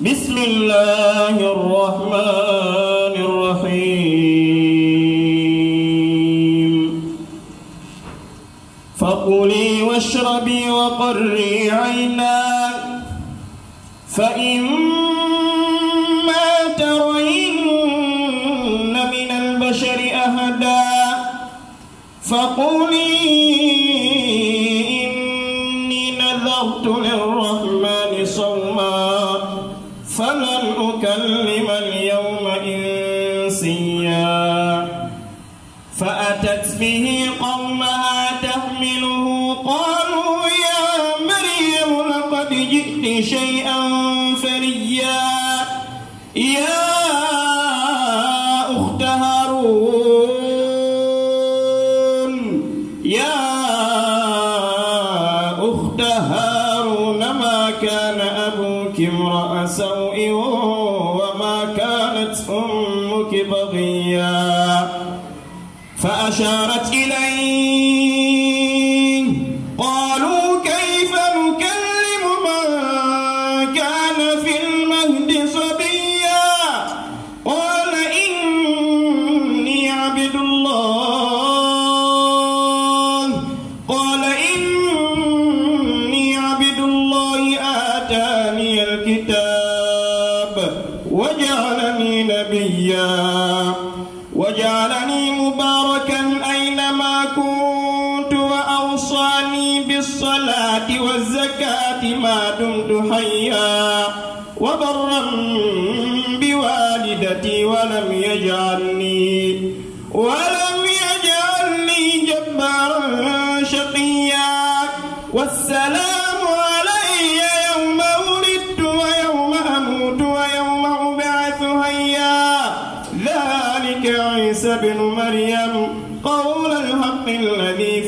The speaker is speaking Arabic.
بسم الله الرحمن الرحيم. فكلي واشربي وقري عينا. فإما ترين من البشر أهدا. فقولي إني نذرت للرحمن فلن أكلم اليوم إنسيا فأتت به قومها تحمله قالوا يا مريم لقد جئت شيئا فريا يا أخت هارون يا أخت هارون ما كان امرأ سوء وما كانت أمك بغيا فأشارت إليه وجعلني نبيا. وجعلني مباركا أينما كنت وأوصاني بالصلاة والزكاة ما دمت حيا. وبرا بوالدتي ولم يجعلني ولم يجعلني جبارا شقيا. والسلام عيسى بن مريم قول الحق الذي